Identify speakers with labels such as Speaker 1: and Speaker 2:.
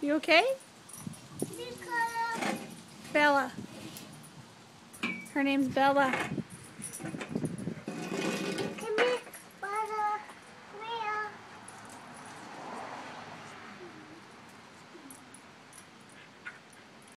Speaker 1: You okay? Bella. Her name's Bella.